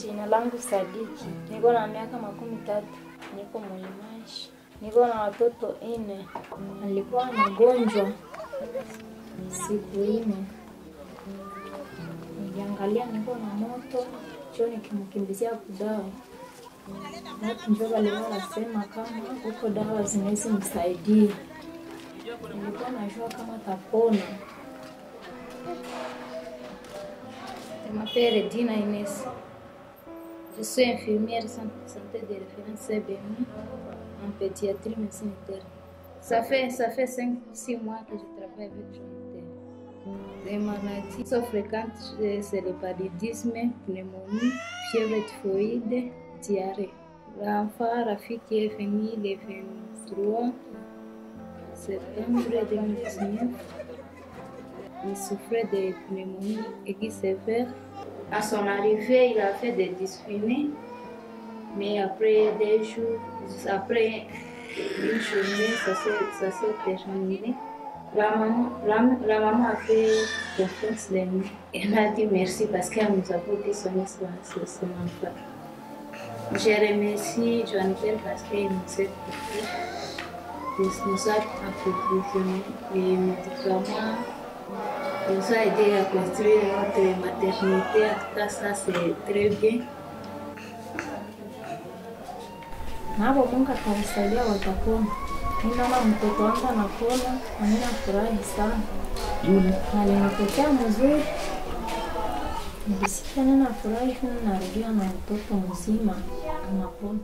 Jina langu Sadiki, niko na miaka makumi tatu, niko Mulimashi, niko na watoto ine. Alikuwa mgonjwa siku ine, niliangalia niko na moto cho, nikimkimbizia kudawa watu njo nasema kama huko dawa zinawezi msaidia. Nilikuwa najua kama tapona. Mapere Dina Inès. Je suis infirmière de santé de référence CBM en pédiatrie médecine interne. Ça fait, ça fait 5-6 mois que je travaille avec Jonathan. Les maladies sont fréquentes, c'est le paludisme, pneumonie, fièvre typhoïde, diarrhée. L'enfant Rafiki est venu le 23 septembre 2019. Il souffrait de pneumonie aiguë sévère. À son arrivée, il a fait des dysphonées, mais après des jours, après une journée, ça s'est- terminé. La maman, la, la maman a fait confiance en nous. Elle a dit merci parce qu'elle nous a soigner son, son, son enfant. Je remercie Jonathan parce qu'il nous a écoutés. Il nous a approvisionné les médicaments. Il nous a aidé à construire notre maternité. En tout cas, ça, c'est très bien. Nabo Mungu atawasaidia watapona. Mimi naona mtoto wangu anapona na mimi nafurahi sana. Alinipokea mzuri, nilisikia nina furahi, narudia na mtoto mzima anapona.